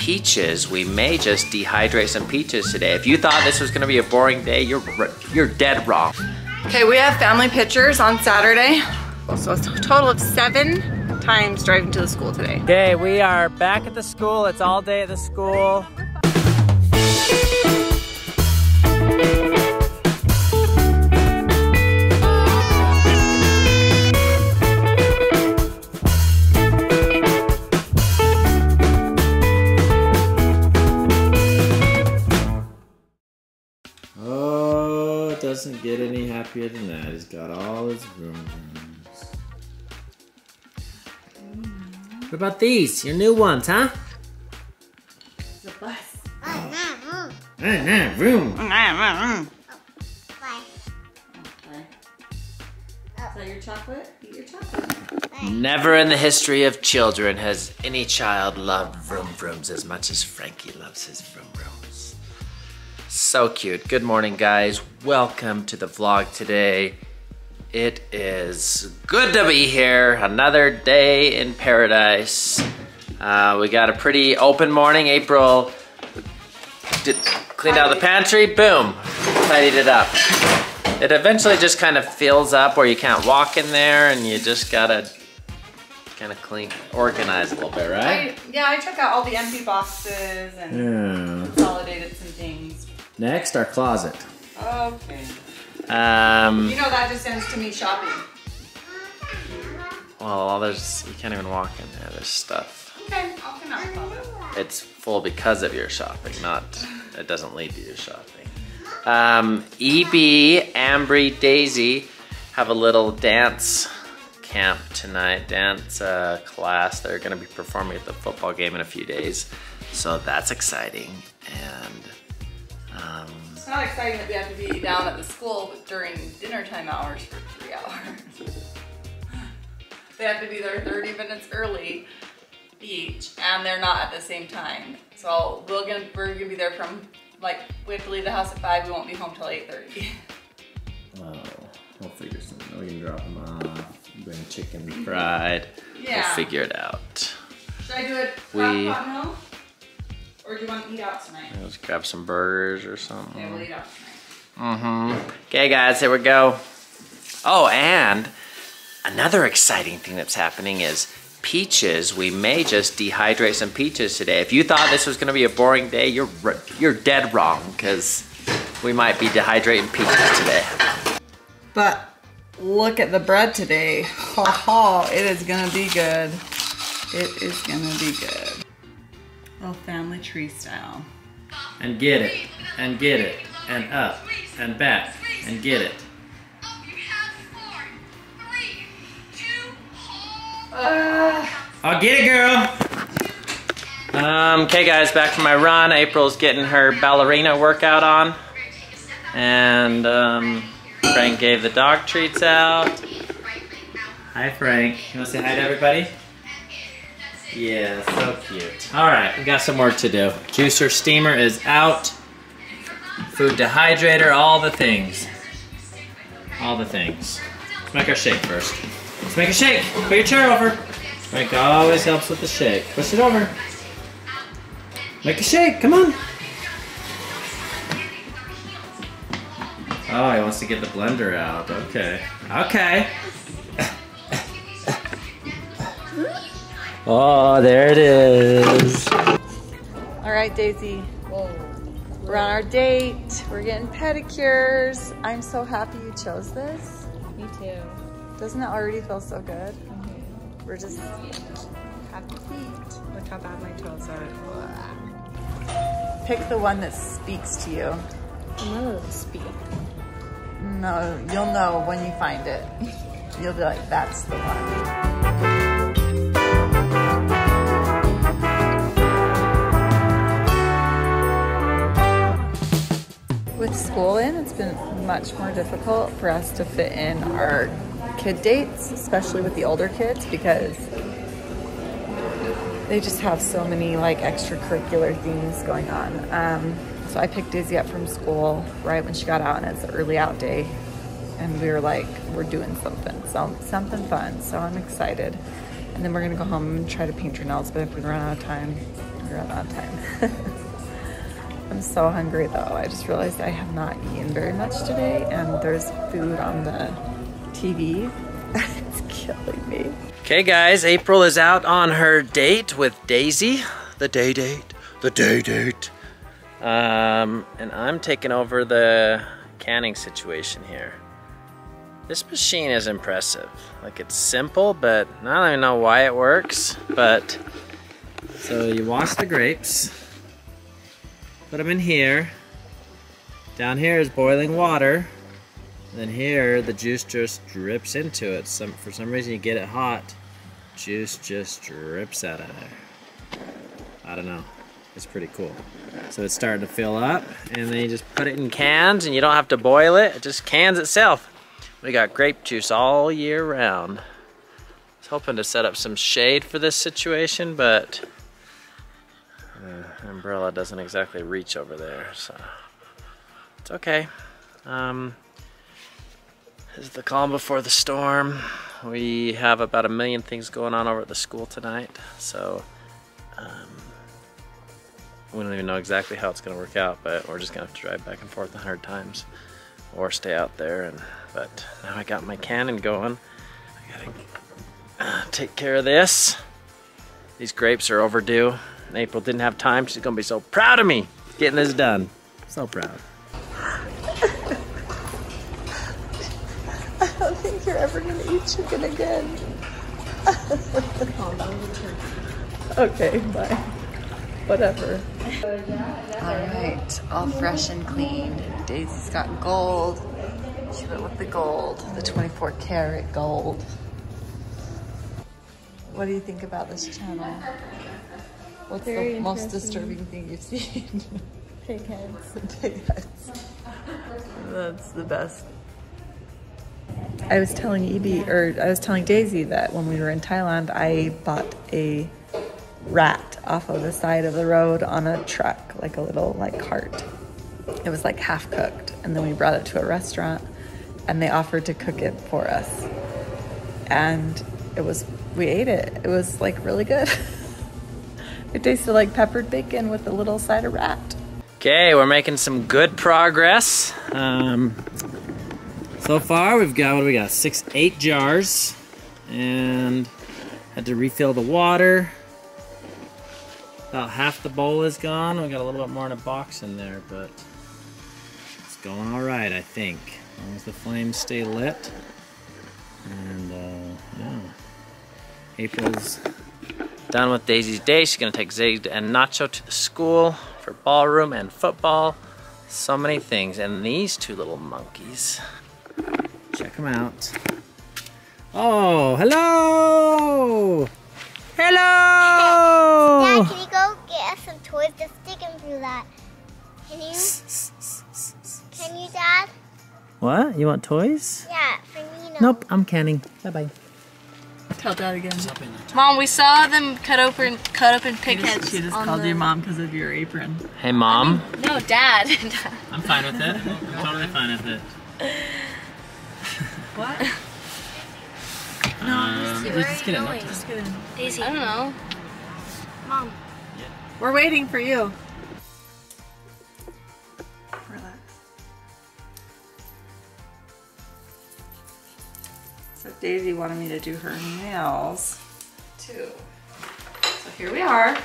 peaches. We may just dehydrate some peaches today. If you thought this was gonna be a boring day, you're, you're dead wrong. Okay, we have family pictures on Saturday. So it's a total of seven times driving to the school today. Okay, we are back at the school. It's all day at the school. Happier than that. He's got all his room rooms. What about these? Your new ones, huh? The bus. Ah, nah, room. Is that your chocolate? Eat your chocolate. Never in the history of children has any child loved vroom vrooms as much as Frankie loves his vroom vrooms. So cute. Good morning, guys. Welcome to the vlog today. It is good to be here. Another day in paradise. Uh, we got a pretty open morning. April did, cleaned out the pantry. Boom. Tidied it up. It eventually just kind of fills up where you can't walk in there and you just gotta kind of clean, organize a little bit, right? I, yeah, I took out all the empty boxes and Yeah. consolidated some things. Next, our closet. Okay. Um, You know that just ends to me shopping. well, there's, you can't even walk in there. There's stuff. Okay, I'll clean out the closet. It's full because of your shopping, not, it doesn't lead to your shopping. Um, EB, Ambree, Daisy have a little dance camp tonight, dance uh, class. They're gonna be performing at the football game in a few days. So that's exciting. And um, It's not exciting that we have to be down at the school during dinner time hours for three hours. they have to be there 30 minutes early each, and they're not at the same time. So we're gonna we're gonna be there from like we have to leave the house at five. We won't be home till 8:30. Oh, we'll figure something. We can drop them off. Bring chicken fried. Yeah. We'll figure it out. Should I do it We-. Continental, or do you want to eat out tonight? Let's grab some burgers or something. Okay, we'll eat out tonight. Mm-hmm. Okay, guys, here we go. Oh, and another exciting thing that's happening is peaches. We may just dehydrate some peaches today. If you thought this was going to be a boring day, you're you're dead wrong because we might be dehydrating peaches today. But look at the bread today. Ha ha, it is gonna be good. It is gonna be good. Oh, family tree style. And get it, and get it, and up, and back, and get it. Uh, I'll get it, girl. Um, okay, guys, back from my run. April's getting her ballerina workout on. And um, Frank gave the dog treats out. Hi, Frank. You want to say hi to everybody? Yeah, so cute. All right, we got some work to do. Juicer steamer is out. Food dehydrator, all the things. All the things. Let's make our shake first. Let's make a shake. Put your chair over. Frank always helps with the shake. Push it over. Make a shake, come on. Oh, he wants to get the blender out. Okay. Okay. oh, there it is. all right, Daisy. We're on our date. We're getting pedicures. I'm so happy you chose this. Me too. Doesn't it already feel so good? Mm-hmm. We're just Happy feet. Look how bad my toes are. pick the one that speaks to you. No, speak. No, you'll know when you find it. You'll be like, that's the one. With school in, it's been much more difficult for us to fit in our kid dates, especially with the older kids, because they just have so many like extracurricular things going on. Um, so I picked Daisy up from school right when she got out, and it's an early out day, and we were like, we're doing something, so something fun. So I'm excited. And then we're gonna go home and try to paint her nails, but if we run out of time, we run out of time. I'm so hungry though. I just realized I have not eaten very much today and there's food on the TV. it's killing me. Okay guys, April is out on her date with Daisy. The day date, the day date. Um, and I'm taking over the canning situation here. This machine is impressive. Like it's simple, but I don't even know why it works, but so you wash the grapes, put them in here. Down here is boiling water. Then here, the juice just drips into it. Some For some reason, you get it hot, juice just drips out of there. I don't know. It's pretty cool. So it's starting to fill up, and then you just put it in cans, and you don't have to boil it. It just cans itself. We got grape juice all year round. I was hoping to set up some shade for this situation, but umbrella doesn't exactly reach over there, so it's okay. Um, this is the calm before the storm. We have about a million things going on over at the school tonight, so um, we don't even know exactly how it's going to work out, but we're just going to have to drive back and forth a hundred times or stay out there. And But now I got my cannon going. I got to uh, take care of this. These grapes are overdue. April didn't have time. She's going to be so proud of me getting this done. So proud. I don't think you're ever gonna eat chicken again. okay, bye. Whatever. All right, all fresh and clean. Daisy's got gold. She went with the gold, the 24 karat gold. What do you think about this channel? What's Very the most disturbing thing you've seen? Pig heads. Pig heads. That's the best. I was telling EB, or I was telling Daisy that when we were in Thailand, I bought a rat off of the side of the road on a truck, like a little like cart. It was like half cooked, and then we brought it to a restaurant, and they offered to cook it for us, and it was we ate it. It was like really good. it tasted like peppered bacon with a little side of rat. Okay, we're making some good progress. Um, so far, we've got, what do we got? Six, eight jars. And had to refill the water. About half the bowl is gone. We got a little bit more in a box in there, but it's going all right, I think. As long as the flames stay lit. And, uh, yeah. April's done with Daisy's day. She's gonna take Zig and Nacho to the school for ballroom and football. So many things. And these two little monkeys. Check them out. Oh, hello! Hello! Dad, can you go get us some toys? Just digging through that. Can you? Can you, Dad? What? You want toys? Yeah, for. Nope, I'm canning. Bye-bye. Tell Dad again. Mom, we saw them cut open cut open pig heads. She just on called the- your mom because of your apron. Hey, Mom. No, Dad. I'm fine with it. I'm totally fine with it. What? Um, just kidding. not just- Daisy. I don't know. Mom. We're waiting for you. Daisy wanted me to do her nails too. So here we are.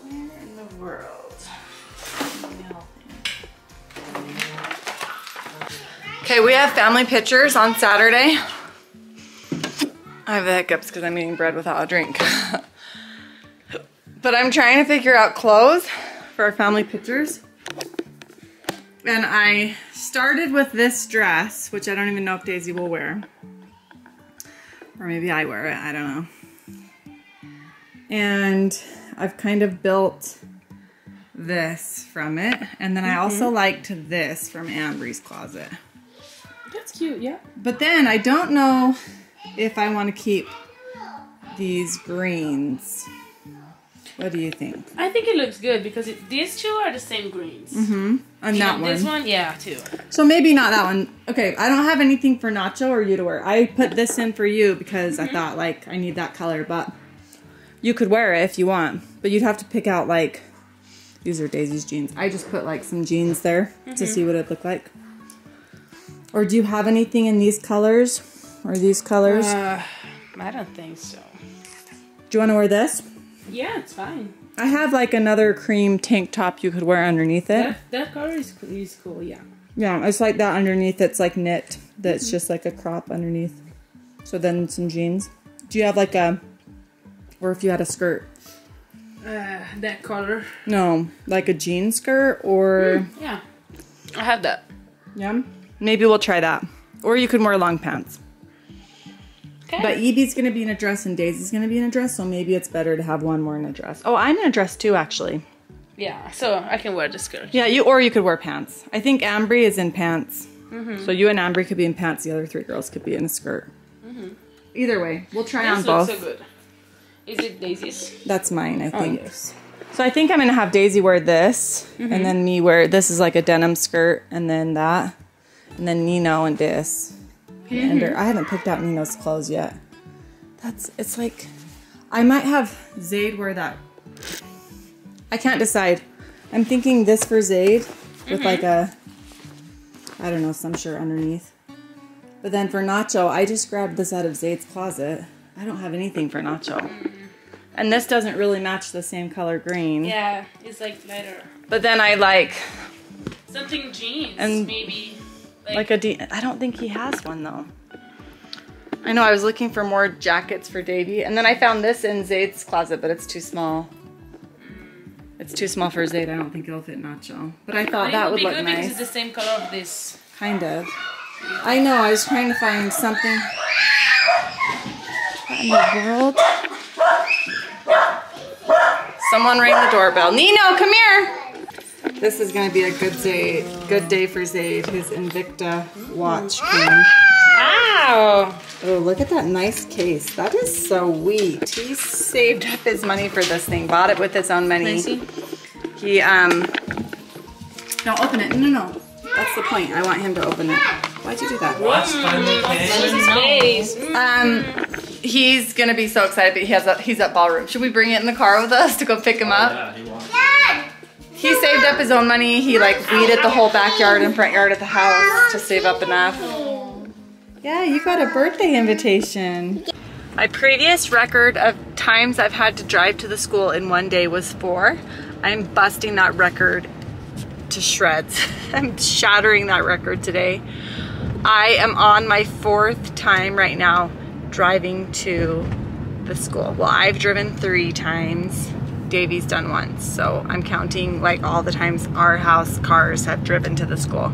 Where in the world? Okay, we have family pictures on Saturday. I have the hiccups because I'm eating bread without a drink. but I'm trying to figure out clothes for our family pictures. And I started with this dress, which I don't even know if Daisy will wear. Or maybe I wear it, I don't know. And I've kind of built this from it. And then I mm-hmm. also liked this from Ambree's closet. That's cute, yeah. But then I don't know if I want to keep these greens. What do you think? I think it looks good because it, these two are the same greens. Mm-hmm. You that one. This one, yeah, too. So maybe not that one. Okay, I don't have anything for Nacho or you to wear. I put this in for you because I thought like I need that color, but You could wear it if you want, but you'd have to pick out like these are Daisy's jeans. I just put like some jeans there to see what it looked like. Or do you have anything in these colors or these colors? Uh, I don't think so. do you want to wear this? Yeah, it's fine. I have like another cream tank top you could wear underneath it. That, that color is, is cool, yeah. Yeah, it's like that underneath. It's like knit. That's just like a crop underneath. So then some jeans. Do you have like a, or if you had a skirt? Uh, that color. No, like a jean skirt or Yeah. I have that. yeah. Maybe we'll try that. Or you can wear long pants. Okay. But EB's gonna be in a dress and Daisy's gonna be in a dress, so maybe it's better to have one more in a dress. Oh, I'm in a dress too, actually. yeah, so I can wear the skirt. Yeah, you or you could wear pants. I think Ambree is in pants. Mm-hmm. So you and Ambree could be in pants. The other three girls could be in a skirt. Mm-hmm. Either way, we'll try on This both. so good. Is it Daisy's? That's mine, I Oh, think. yes. So I think I'm gonna have Daisy wear this, and mm-hmm. then me wear this is like a denim skirt, and then that, and then Nino and this. And her- mm-hmm. I haven't picked out Nino's clothes yet. That's it's like I might have Zade wear that. I can't decide. I'm thinking this for Zade with like mm-hmm. a I don't know some shirt underneath. But then for Nacho, I just grabbed this out of Zade's closet. I don't have anything for Nacho. Mm. And this doesn't really match the same color green. Yeah, it's like lighter. But then I like Something jeans, And- maybe. Like a D. I don't think he has one though. I know I was looking for more jackets for Davey, and then I found this in Zade's closet, but it's too small. It's too small for Zade. I don't think it'll fit Nacho. But I thought it that would would be look good because it's the same color of this. Kind of. I know. I was trying to find something. What in the world? Someone rang the doorbell. Nino, come here. This is going to be a good day. Good day for Zade. His Invicta watch came. Ow! Oh, look at that nice case. That is so sweet. He saved up his money for this thing. Bought it with his own money. He um. No, open it. No, no, no. That's the point. I want him to open it. Why'd you do that? Space. Um, he's gonna be so excited. But he has a he's at ballroom. Should we bring it in the car with us to go pick him up? Yeah, he saved up his own money. He like weeded the whole backyard and front yard of the house to save up enough. Yeah, you got a birthday invitation. My previous record of times I've had to drive to the school in one day was four. I'm busting that record to shreds. I'm shattering that record today. I am on my fourth time right now driving to the school. Well, I've driven three times. Davey's done once. So I'm counting like all the times our house cars have driven to the school.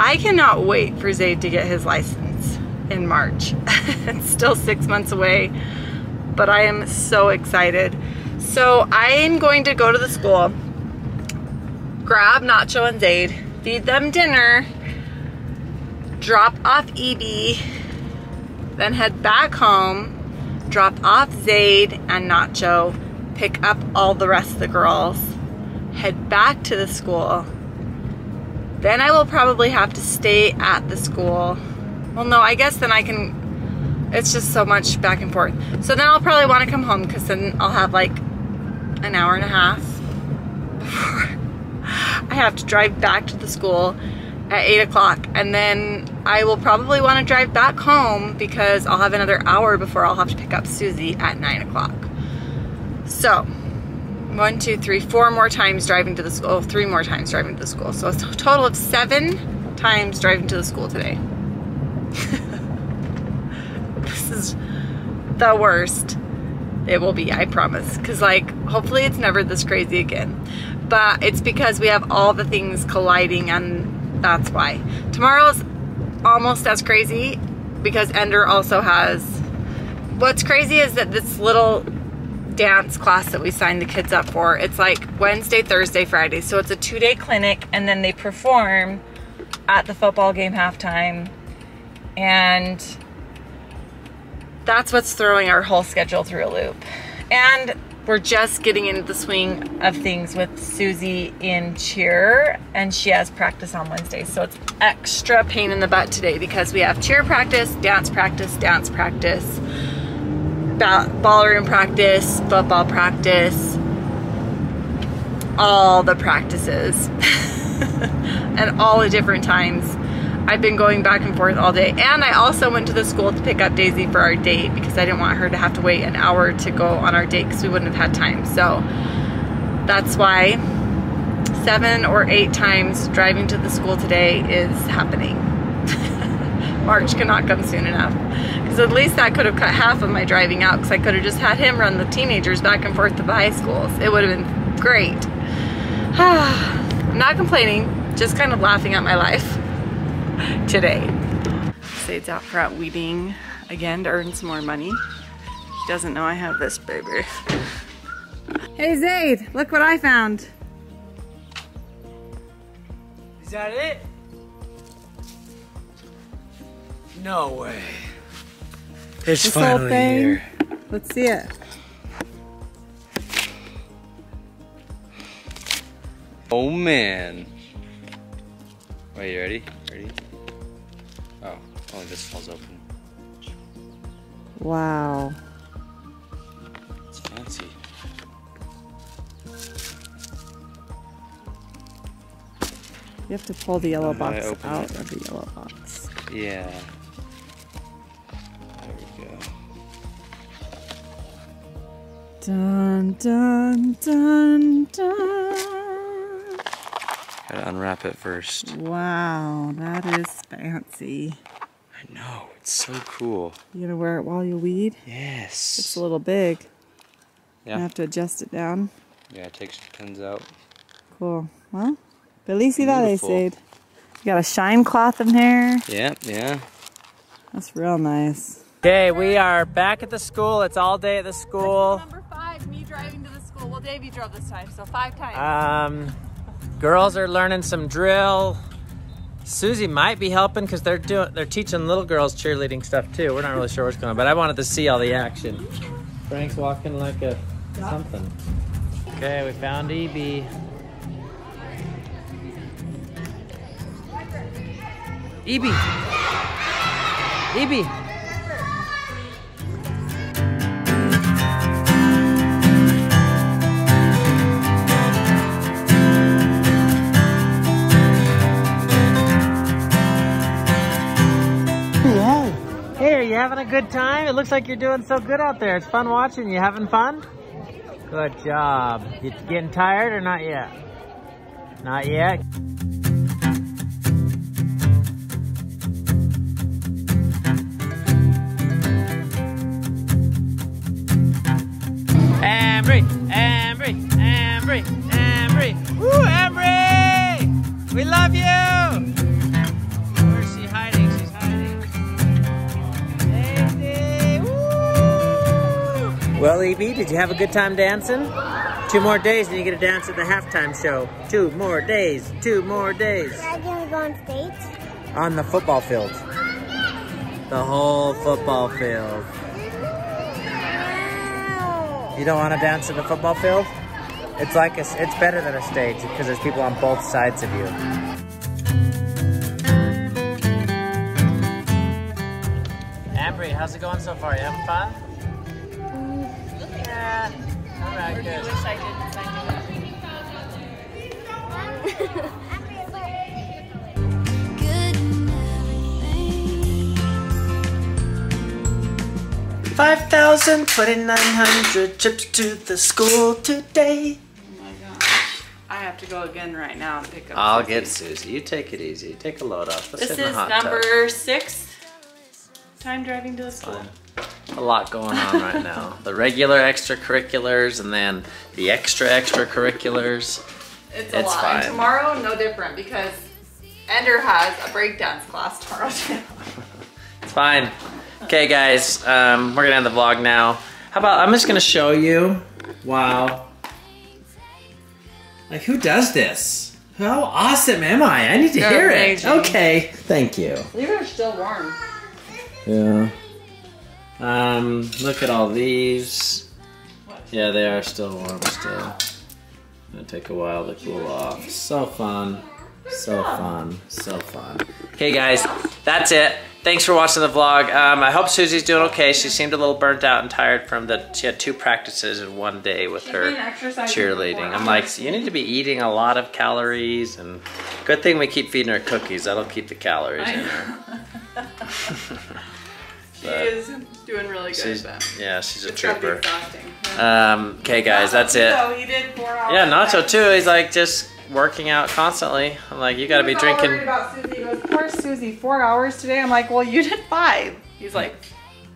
I cannot wait for Zade to get his license in March. it's still six months away, but I am so excited. So I am going to go to the school, grab Nacho and Zade, feed them dinner, drop off EB, then head back home, drop off Zade and Nacho, pick up all the rest of the girls, head back to the school. Then I will probably have to stay at the school. Well, no, I guess then I can. It's just so much back and forth. So then I'll probably want to come home because then I'll have like an hour and a half before I have to drive back to the school at 8 o'clock. And then I will probably want to drive back home because I'll have another hour before I'll have to pick up Susi at 9 o'clock. So, one, two, three, four more times driving to the school, oh, three more times driving to the school. So it's a total of seven times driving to the school today. this is the worst it will be, I promise. Because, like, hopefully it's never this crazy again. But it's because we have all the things colliding, and that's why. Tomorrow's almost as crazy because Ender also has. What's crazy is that this little dance class that we signed the kids up for, it's like Wednesday, Thursday, Friday. So it's a two day clinic, and then they perform at the football game halftime. And that's what's throwing our whole schedule through a loop. And we're just getting into the swing of things with Susi in cheer, and she has practice on Wednesday. So it's extra pain in the butt today because we have cheer practice, dance practice, dance practice. Ba- ballroom practice, football practice, all the practices, and all the different times. I've been going back and forth all day. And I also went to the school to pick up Daisy for our date because I didn't want her to have to wait an hour to go on our date because we wouldn't have had time. So that's why seven or eight times driving to the school today is happening. March cannot come soon enough. Because at least that could have cut half of my driving out because I could have just had him run the teenagers back and forth to the high schools. It would have been great. I'm not complaining, just kind of laughing at my life today. Zade's out front weeding again to earn some more money. He doesn't know I have this baby. Hey Zade, look what I found. Is that it? No way. It's This whole finally thing? here. Let's see it. Oh man. Wait, you ready? Ready? Oh, only this falls open. Wow. It's fancy. You have to pull the yellow How do I box out of the yellow box. Yeah. Dun dun dun dun. Gotta unwrap it first. Wow, that is fancy. I know, it's so cool. You gonna wear it while you weed? Yes. It's a little big. You yeah. have to adjust it down. Yeah, it takes the pins out. Cool. Well, felicidades, Beautiful. Zade. You got a shine cloth in there. Yeah, yeah. That's real nice. Okay, we are back at the school. It's all day at the school. Driving to the school. Well, Davey drove this time, so five times. Um, girls are learning some drill. Susi might be helping because they're doing they're teaching little girls cheerleading stuff too. We're not really sure what's going on, but I wanted to see all the action. Frank's walking like a something. Okay, we found EB. EB. EB. You having a good time? It looks like you're doing so good out there. It's fun watching you. Having fun? Good job. You getting tired or not yet? Not yet. Ambree, Ambree, Ambree, Ambree. Woo, Ambree! We love you! Well, EB, did you have a good time dancing? Two more days and you get to dance at the halftime show. Two more days, two more days. Are you gonna go on stage? On the football field. The whole football field. Wow. You don't want to dance at the football field? It's like a, it's better than a stage because there's people on both sides of you. Ambree, how's it going so far? You having fun? Yeah. All right, good. Five thousand twenty-nine hundred trips to the school today. Oh my gosh. I have to go again right now and pick up. I'll Susi. get Susi. You take it easy. Take a load off. Let's This sit in the is hot tub. number six time driving to the school. A lot going on right now. The regular extracurriculars and then the extra extracurriculars. It's a It's lot. fine. And tomorrow, no different because Ender has a breakdance class tomorrow too. It's fine. Okay, guys, um, we're gonna end the vlog now. How about I'm just gonna show you. Wow. Like who does this? How awesome am I? I need to You're hear amazing. it. Okay, thank you. These are still warm. Yeah. Um, look at all these. Yeah, they are still warm still. Gonna take a while to cool off. So fun. So fun, so fun. Okay guys, that's it. Thanks for watching the vlog. Um, I hope Susi's doing okay. She seemed a little burnt out and tired from the, she had two practices in one day with her been exercising for cheerleading. I'm like, you need to be eating a lot of calories and good thing we keep feeding her cookies. That'll keep the calories in her. She is doing really good. She's, but yeah, she's a it's gotta be trooper. Um, okay guys, that's it. So he did four hours. Yeah, Nacho back. too. He's like just working out constantly. I'm like, you gotta be He was all worried drinking. about Susi. He goes, poor Susi, four hours today. I'm like, well, you did five. He's like,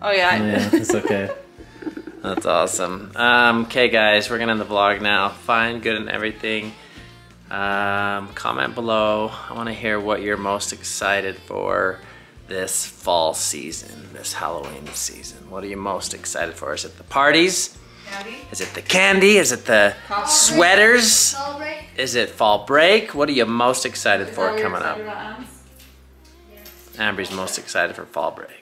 oh yeah. I did." it's okay. That's awesome. Um, okay, guys, we're gonna end the vlog now. Fine, good, and everything. Um, comment below. I want to hear what you're most excited for this fall season, this Halloween season. What are you most excited for? Is it the parties? Is it the candy? Is it the sweaters? Celebrate. Is it fall break? What are you most excited Is for coming up? excited about, Ams? Amber's most excited for fall break.